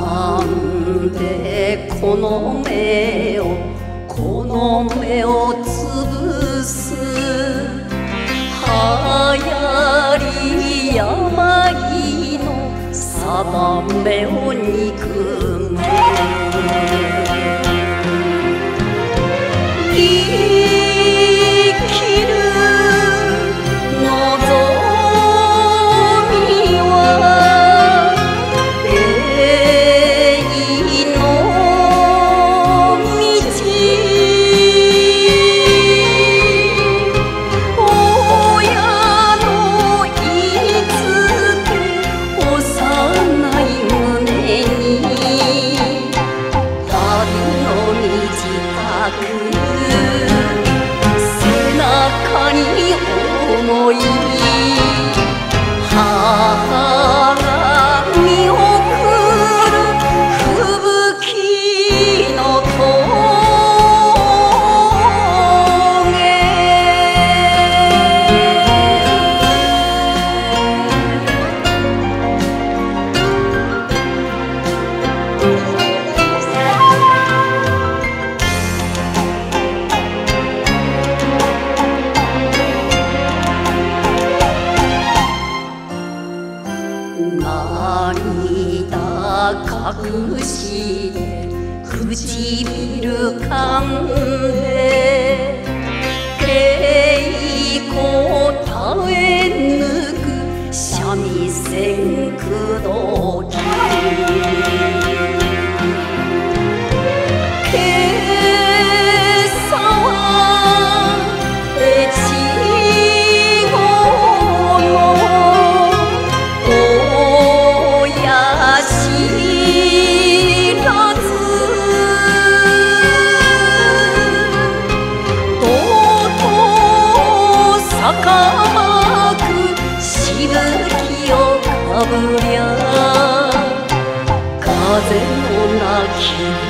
なんでこの目をこの目をつぶす。はやり病の定めを憎む。hoy. 涙隠して唇噛んで風の鳴き